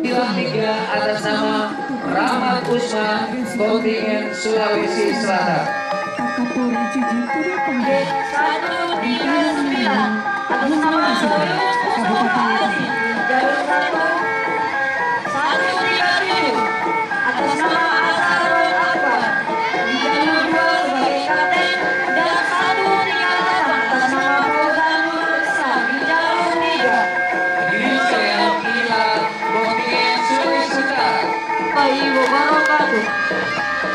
Pilar Liga atas nama Rahmat Usman kontingen Sulawesi Selatan. Satu tiga sembilan atas nama Soyun Mustafa Aziz Jalur satu satu tiga tujuh atas nama いいご家老カ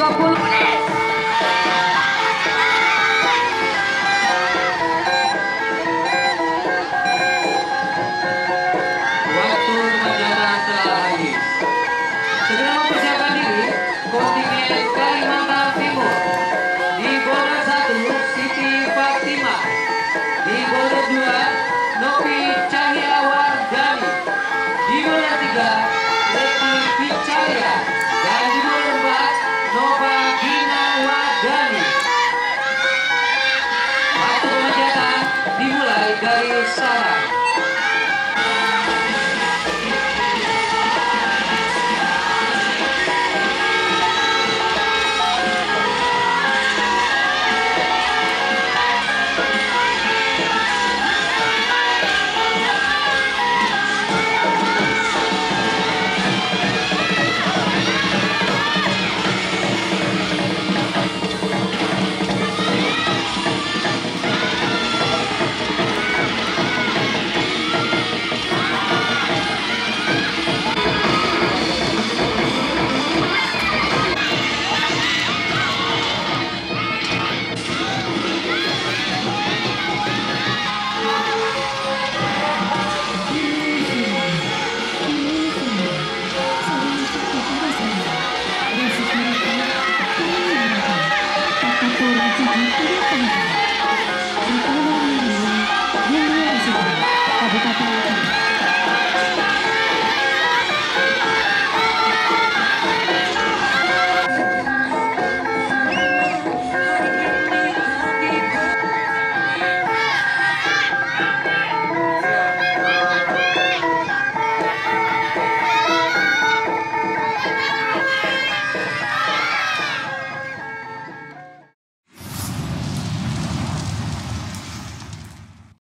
কবুল করে Aku menyatakan dimulai dari sarang. 도라지 육개를 씁니다.